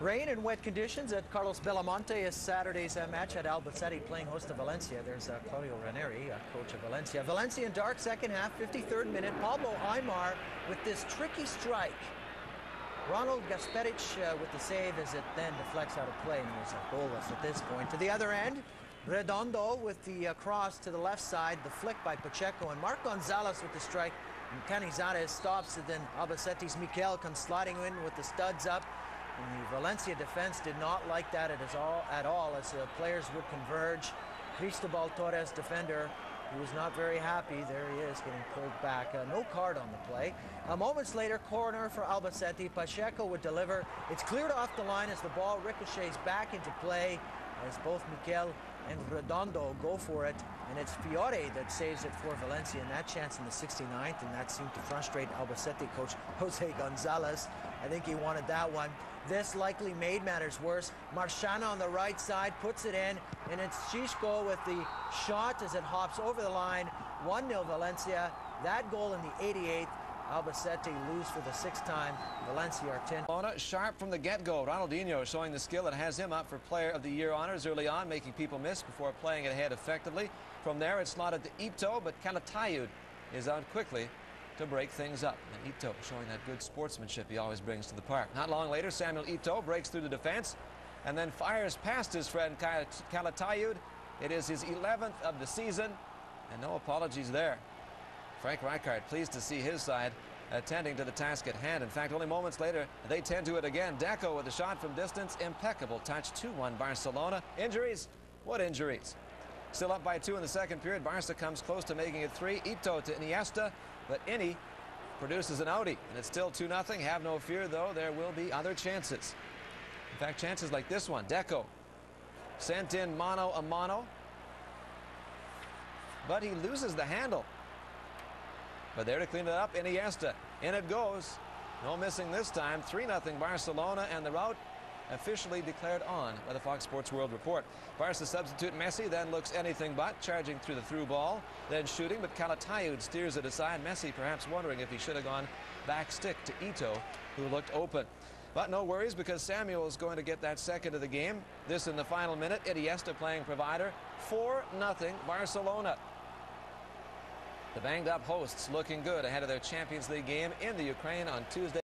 Rain and wet conditions at Carlos Belmonte is Saturday's uh, match at Albacete playing host to Valencia. There's uh, Claudio Ranieri, uh, coach of Valencia. Valencia in dark second half, 53rd minute. Pablo Aimar with this tricky strike. Ronald Gasperic uh, with the save as it then deflects out of play and was goalless at this point. To the other end, Redondo with the uh, cross to the left side, the flick by Pacheco, and Mark Gonzalez with the strike. And Canizares stops, and then Albacete's Miquel comes sliding in with the studs up. And the Valencia defense did not like that at all, at all as the players would converge. Cristobal Torres, defender, he was not very happy. There he is, getting pulled back. Uh, no card on the play. Uh, moments later, corner for Albacete. Pacheco would deliver. It's cleared off the line as the ball ricochets back into play as both Miquel and Redondo go for it. And it's Fiore that saves it for Valencia. And that chance in the 69th, and that seemed to frustrate Albacete coach Jose Gonzalez. I think he wanted that one. This likely made matters worse. Marchena on the right side puts it in, and it's Xisco with the shot as it hops over the line. 1-0 Valencia. That goal in the 88th. Albacete lose for the sixth time. Valencia are 10. Sharp from the get-go. Ronaldinho showing the skill that has him up for Player of the Year honors early on, making people miss before playing it ahead effectively. From there, it's slotted to Eto'o, but Calatayud is out quickly to break things up. And Eto'o showing that good sportsmanship he always brings to the park. Not long later, Samuel Eto'o breaks through the defense and then fires past his friend Calatayud. It is his 11th of the season, and no apologies there. Frank Rijkaard pleased to see his side attending to the task at hand. In fact, only moments later, they tend to it again. Deco with a shot from distance. Impeccable touch. 2-1 Barcelona. Injuries? What injuries? Still up by two in the second period. Barca comes close to making it three. Eto'o to Iniesta. But Ini produces an outie, and it's still 2-0. Have no fear, though, there will be other chances. In fact, chances like this one. Deco sent in mano a mano, but he loses the handle. But there to clean it up, Iniesta. In it goes. No missing this time. 3-0 Barcelona, and the route officially declared on by the Fox Sports World Report. Barca substitute Messi then looks anything but, charging through the through ball, then shooting, but Calatayud steers it aside. Messi perhaps wondering if he should have gone back stick to Eto'o, who looked open. But no worries because Samuel is going to get that second of the game. This in the final minute. Iniesta playing provider. 4-0 Barcelona. The banged up hosts looking good ahead of their Champions League game in the Ukraine on Tuesday.